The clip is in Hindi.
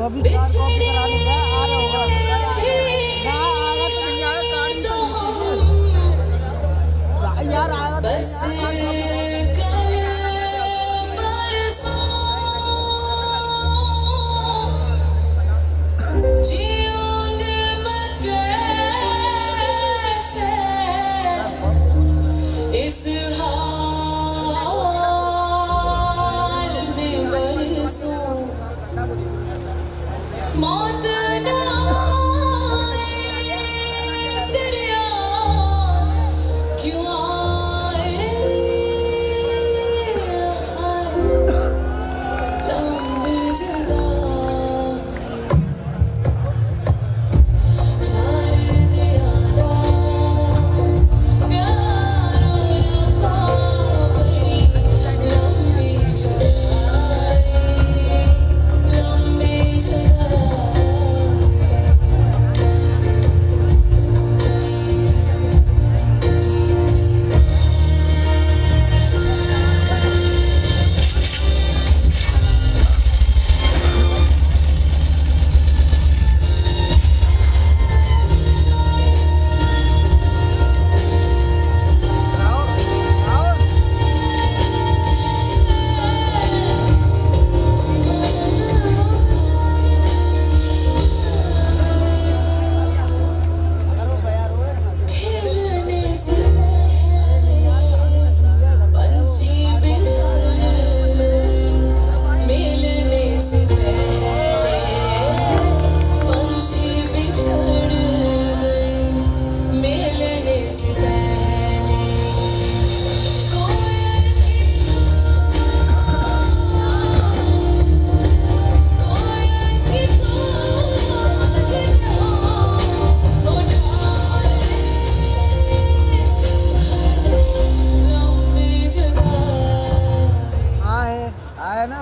बॉबी यार आया तो Jesus. you are. आया ना?